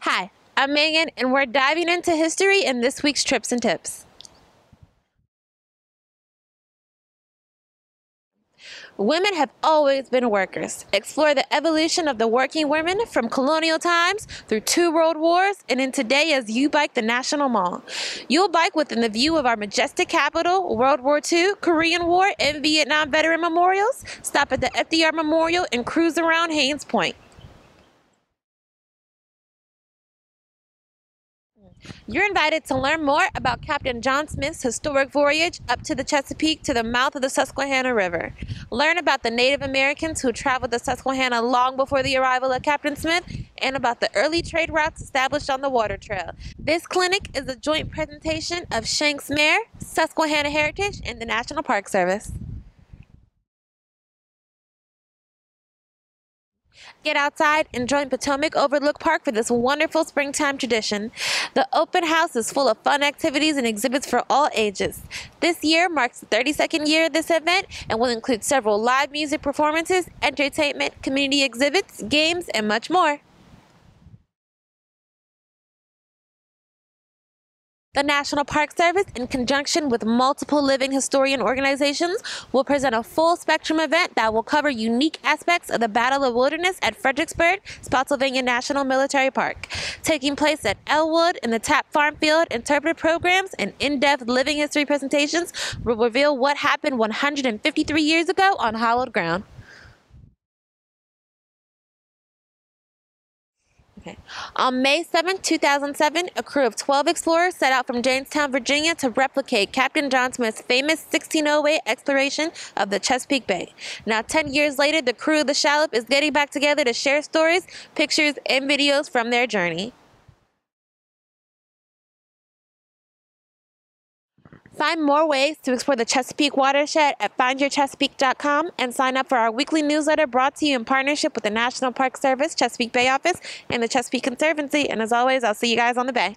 Hi, I'm Megan, and we're diving into history in this week's Trips and Tips. Women have always been workers. Explore the evolution of the working women from colonial times through two world wars and in today as you bike the National Mall. You'll bike within the view of our majestic Capitol, World War II, Korean War, and Vietnam veteran memorials. Stop at the FDR Memorial and cruise around Hains Point. You're invited to learn more about Captain John Smith's historic voyage up to the Chesapeake to the mouth of the Susquehanna River. Learn about the Native Americans who traveled the Susquehanna long before the arrival of Captain Smith and about the early trade routes established on the water trail. This clinic is a joint presentation of Shank's Mare, Susquehanna Heritage, and the National Park Service. Get outside and join Potomac Overlook Park for this wonderful springtime tradition. The open house is full of fun activities and exhibits for all ages. This year marks the 32nd year of this event and will include several live music performances, entertainment, community exhibits, games, and much more. The National Park Service, in conjunction with multiple living historian organizations, will present a full spectrum event that will cover unique aspects of the Battle of Wilderness at Fredericksburg, Spotsylvania National Military Park. Taking place at Ellwood in the Tapp Farm Field, interpretive programs and in-depth living history presentations will reveal what happened 153 years ago on hallowed ground. On May 7, 2007, a crew of 12 explorers set out from Jamestown, Virginia to replicate Captain John Smith's famous 1608 exploration of the Chesapeake Bay. Now, 10 years later, the crew of the shallop is getting back together to share stories, pictures, and videos from their journey. Find more ways to explore the Chesapeake watershed at findyourchesapeake.com and sign up for our weekly newsletter brought to you in partnership with the National Park Service, Chesapeake Bay Office, and the Chesapeake Conservancy. And as always, I'll see you guys on the bay.